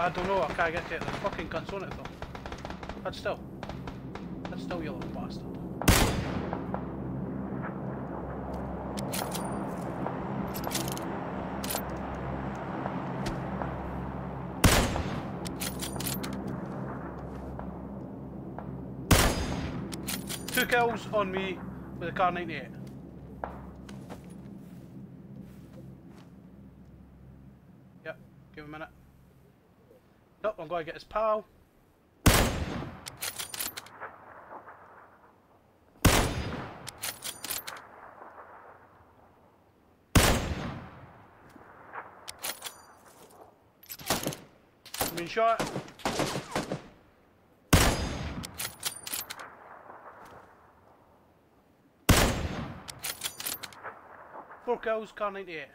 I don't know, I can't get to it. There's fucking cunts on it though. But still. That's still you little bastard. Two kills on me with a Kar98. Yep, give him a minute. Nope, I'm going to get his pal. Been shot. Four kills, Kar98.